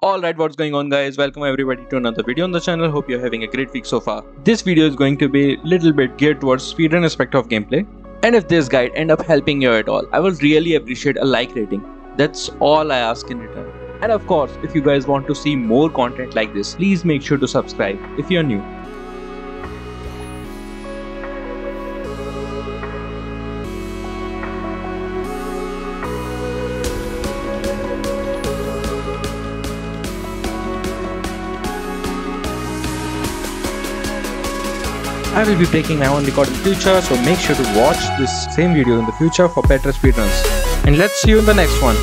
Alright, what's going on guys? Welcome everybody to another video on the channel. Hope you're having a great week so far. This video is going to be a little bit geared towards speedrun aspect of gameplay. And if this guide end up helping you at all, I will really appreciate a like rating. That's all I ask in return. And of course, if you guys want to see more content like this, please make sure to subscribe if you're new. I will be breaking my own record in the future, so make sure to watch this same video in the future for better speedruns. And let's see you in the next one.